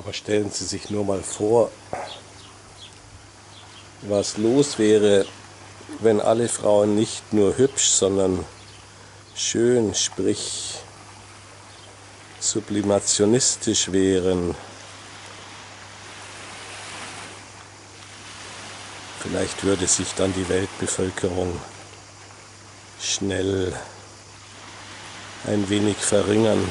Aber stellen Sie sich nur mal vor, was los wäre, wenn alle Frauen nicht nur hübsch, sondern schön, sprich sublimationistisch wären. Vielleicht würde sich dann die Weltbevölkerung schnell ein wenig verringern.